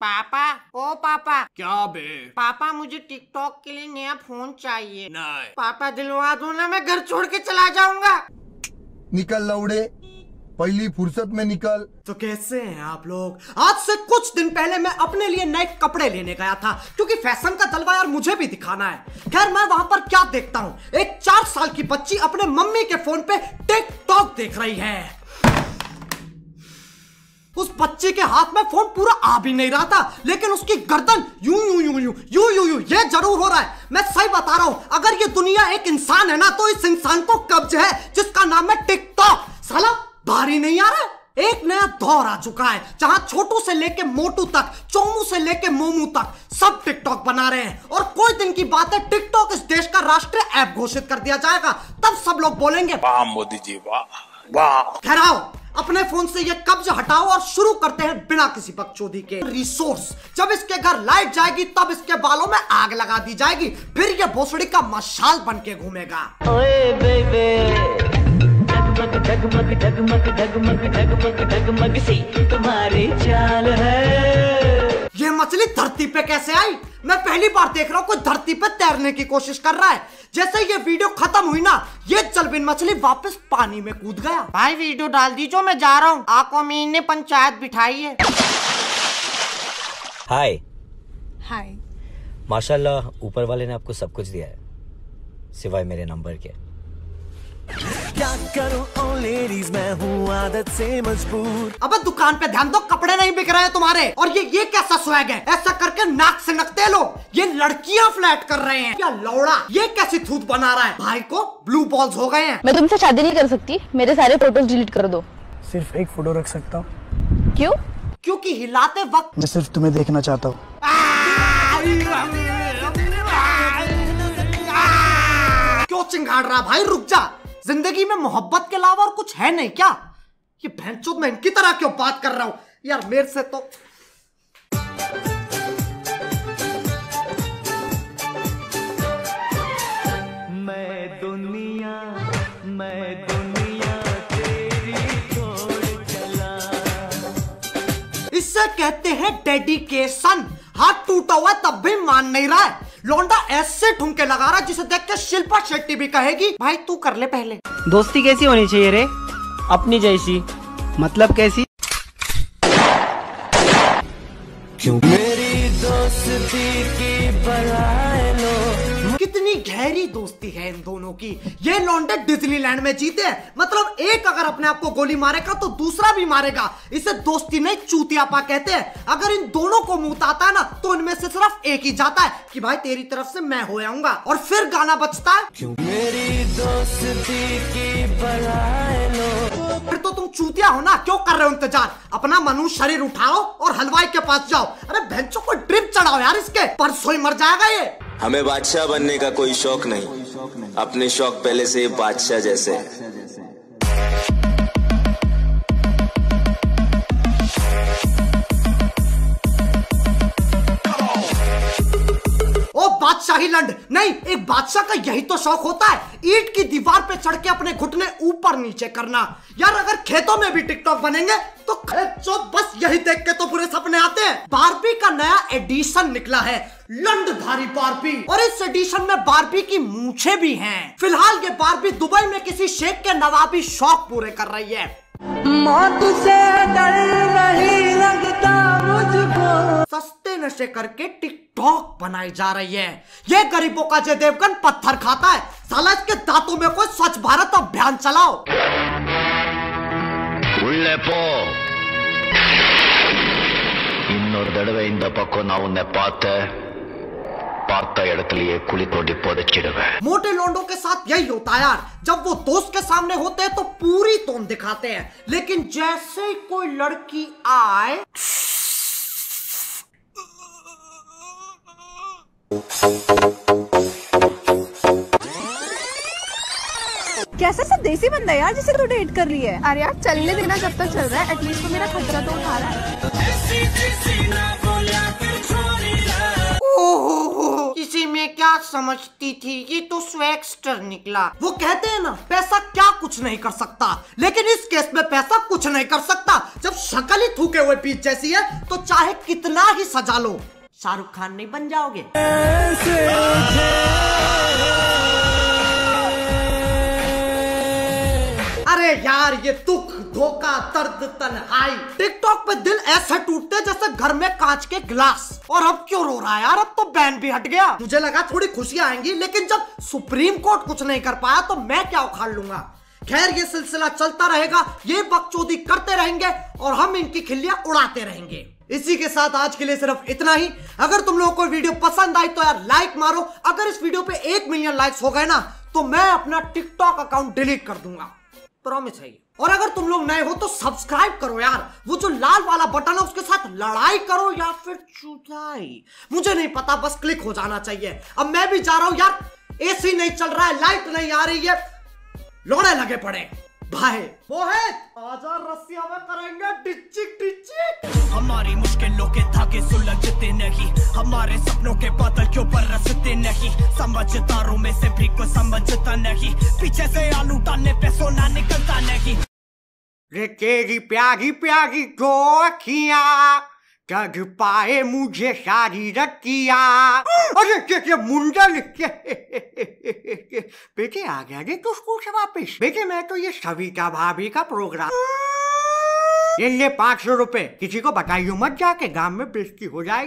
पापा ओ पापा। क्या बे? पापा मुझे टिकटॉक के लिए नया फ़ोन चाहिए। नहीं। पापा दिलवा दो ना मैं घर छोड़ के चला जाऊँगा। निकल लौड़े। पहली फुर्सत में निकल। तो कैसे हैं आप लोग? आज से कुछ दिन पहले मैं अपने लिए नए कपड़े लेने गया था क्योंकि फ़ैशन का जलवा यार मुझे भी दिखाना है। खैर मैं वहाँ पर क्या देखता हूँ? एक चार साल की बच्ची अपने मम्मी के फ़ोन पे टिकटॉक देख रही है। उस बच्चे के हाथ में फ़ोन पूरा आ भी नहीं रहा था लेकिन उसकी गर्दन यूँ यूँ यूँ यूँ यूँ यूँ यूँ ये ज़रूर हो रहा है। मैं सही बता रहा हूँ अगर ये दुनिया एक इंसान है ना तो इस इंसान को कब्ज है जिसका नाम है टिकटॉक। साला भारी नहीं आ रहा है? एक नया दौर आ चुका है जहाँ छोटू से लेके मोटू तक चोमू से लेके मोमू तक सब टिकटॉक बना रहे हैं। और कोई दिन की बात है टिकटॉक इस देश का राष्ट्रीय ऐप घोषित कर दिया जाएगा तब सब लोग बोलेंगे वाह मोदी जी वाह वाह। ठहराओ अपने फ़ोन से ये कब्ज हटाओ और शुरू करते हैं बिना किसी बकचोदी के। रिसोर्स जब इसके घर लाइट जाएगी तब इसके बालों में आग लगा दी जाएगी फिर ये भोसड़ी का मशाल बन के घूमेगा। ओए बेबे। डगमग डगमग डगमग डगमग डगमग डगमग सी तुम्हारी चाल है। ये मछली धरती पे कैसे आई? मैं पहली बार देख रहा हूँ कोई धरती पर तैरने की कोशिश कर रहा है। जैसे ये वीडियो खत्म हुई ना ये चलबिन मछली वापस पानी में कूद गया। भाई वीडियो डाल दीजो मैं जा रहा हूँ। आकोमीन ने पंचायत बिठाई है। हाय। हाय। माशाल्लाह ऊपर वाले ने आपको सब कुछ दिया है सिवाय मेरे नंबर के। करूँ ओ लेडीज़ मैं हूँ आदत से मजबूर। अबे दुकान पे ध्यान दो कपड़े नहीं बिक रहे हैं तुम्हारे। और ये ये कैसा स्वैग है? ऐसा करके नाक से नकते लो ये लड़कियाँ फ्लैट कर रहे हैं। क्या लौड़ा ये कैसी थूत बना रहा है? भाई को ब्लू बॉल्स हो गए हैं। मैं तुमसे शादी नहीं कर सकती। मेरे सारे फ़ोटोज़ डिलीट कर दो। सिर्फ़ एक फ़ोटो रख सकता हूँ। क्यों? क्योंकि हिलाते वक्त मैं सिर्फ़ तुम्हें देखना चाहता हूँ। क्यों चिंगाड़ रहा भाई रुक जा। ज़िंदगी में मोहब्बत के अलावा और कुछ है नहीं क्या? ये भैंचोद मैं इनकी तरह क्यों बात कर रहा हूँ? यार मेरे से तो मैं दुनिया मैं दुनिया तेरी छोड़ चला। इससे कहते हैं डेडिकेशन। हाथ टूटा हुआ तब भी मान नहीं रहा है। लौंडा ऐसे ठुमके लगा रहा जिसे देख के शिल्पा शेट्टी भी कहेगी भाई तू कर ले पहले। दोस्ती कैसी होनी चाहिए रे? अपनी जैसी। मतलब कैसी? क्यों? मेरी दोस्ती की बनाए लो। कितनी गहरी दोस्ती है इन दोनों की। ये लौंडे डिज्नीलैंड में जीते हैं। मतलब एक अगर अपने आप को गोली मारेगा तो दूसरा भी मारेगा। इसे दोस्ती नहीं चूतियापा कहते हैं। अगर इन दोनों को मुँह आता है ना तो इनमें से सिर्फ़ एक ही जाता है कि भाई तेरी तरफ़ से मैं हो आऊँगा। और फिर गाना बचता है। क्यों? मेरी दोस्ती की बड़ाई लो। फिर तो तुम चूतिया हो ना क्यों कर रहे हो इंतज़ार? अपना मनु शरीर उठाओ और हलवाई के पास जाओ। अरे भैंसों को ड्रिप चढ़ाओ यार इसके। परसों ही मर जाएगा ये। हमें बादशाह बनने का कोई शौक नहीं अपने शौक पहले से बादशाह जैसे हैं। बादशाही लंड नहीं, एक बादशाह का यही तो शौक होता है, ईट की दीवार पे चढ़ के अपने घुटने ऊपर नीचे करना। यार, अगर खेतों में भी टिकटॉक बनेंगे तो खेचो बस यही देख के तो बुरे सपने आते हैं। बारबी का नया एडिशन निकला है, लंडधारी बारबी। और इस एडिशन में बारबी की मूछे भी हैं। फ़िलहाल ये बारबी दुबई में किसी शेख के नवाबी शौक पूरे कर रही है। मौत से डर नहीं लगता मुझको। सस्ते नशे करके टिकटॉक बनाई जा रही है। ये गरीबों का जय देवगन पत्थर खाता है। साला इसके दांतों में कोई स्वच्छ भारत अभियान चलाओ। इन ಉಳ್ಳೆಪೋ ಇನ್ನೊಂದೆಡವೆಯಿಂದ ना उन्हें पाते। பார்த்த இடத்துலயே குழி தோண்டி புதைச்சிடுவேன் मोटे लोंडों के साथ यही होता है यार जब वो दोस्त के सामने होते हैं तो पूरी तोन दिखाते हैं लेकिन जैसे ही कोई लड़की आए कैसा सा देसी बंदा है यार जिसे तू डेट कर रही है अरे यार चलने देना जब तक चल रहा है एटलीस्ट तो मेरा खतरा तो उठा रहा है समझती थी, ये तो स्वैगस्टर निकला। वो कहते हैं ना, पैसा क्या कुछ नहीं कर सकता, लेकिन इस केस में पैसा कुछ नहीं कर सकता। जब शकल ही थूके हुए पीच जैसी है तो चाहे कितना ही सजा लो। शाहरुख खान नहीं बन जाओगे। अरे यार ये दुख, धोखा, दर्द, तन्हाई। टिकटॉक पे दिल ऐसे टूटते जैसे घर में कांच के गिलास। और अब क्यों रो रहा है यार? अब तो बैन भी हट गया। मुझे लगा थोड़ी खुशियाँ आएँगी, लेकिन जब सुप्रीम कोर्ट कुछ नहीं कर पाया तो मैं क्या उखाड़ लूँगा? खैर, ये सिलसिला चलता रहेगा, ये बकचोदी करते रहेंगे, और हम इनकी खिल्लियाँ उड़ाते रहेंगे। इसी के साथ आज के लिए सिर्फ़ इतना ही। अगर तुम लोगों को वीडियो पसंद आई तो यार लाइक मारो। अगर इस वीडियो पे एक मिलियन लाइक्स हो गए ना तो मैं अपना टिकटॉक अकाउंट डिलीट कर दूँगा। प्रॉमिस है ये। और अगर तुम लोग नए हो तो सब्सक्राइब करो यार। वो जो लाल वाला बटन है, उसके साथ लड़ाई करो या फिर चुटाई मुझे नहीं पता, बस क्लिक हो जाना चाहिए। अब मैं भी जा रहा हूँ यार। एसी नहीं चल रहा है लाइट नहीं आ रही है। लोड़े लगे पड़े। भाई मोहित आजा रस्सिया में करेंगे डिचिक डिचिक हमारी मुश्किलों के धागे सुलझते नहीं हमारे सपनों के बादल क्यों पर रसते नहीं समझदारों में से भी कोई समझता नहीं पीछे से आलू डालने पे सोना निकलता नहीं। रे तेरी प्यारी प्यारी दो अखियाँ जग पाए मुझे सारी रतिया। अरे ये ये मुंडन बेटे आ गया गे तू स्कूल से वापिस। बेटे मैं तो ये सविता भाभी का प्रोग्राम ये ले पाँच सौ रुपए। किसी को बताइयो मत जाके गाँव में बेस्ती हो जाएगी।